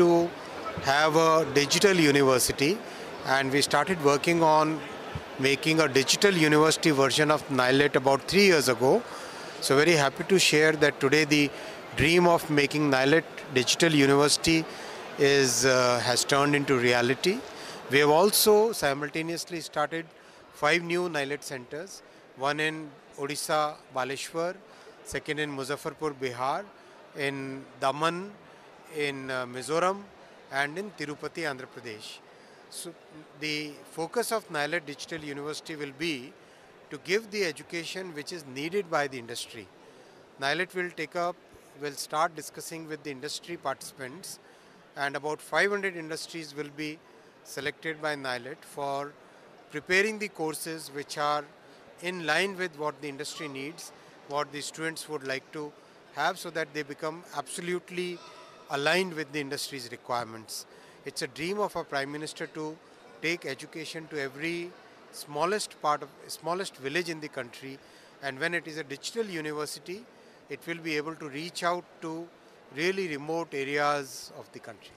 to have a digital university and we started working on making a digital university version of NIELIT about three years ago. So very happy to share that today the dream of making NIELIT Digital University is, uh, has turned into reality. We have also simultaneously started five new NIELIT centers, one in Odisha, Baleshwar, second in Muzaffarpur, Bihar, in Daman, in uh, Mizoram, and in Tirupati, Andhra Pradesh. So the focus of NIELIT Digital University will be to give the education which is needed by the industry. NIELIT will take up, will start discussing with the industry participants and about 500 industries will be selected by NIELIT for preparing the courses which are in line with what the industry needs, what the students would like to have so that they become absolutely aligned with the industry's requirements. It's a dream of our Prime Minister to take education to every smallest part of smallest village in the country and when it is a digital university it will be able to reach out to really remote areas of the country.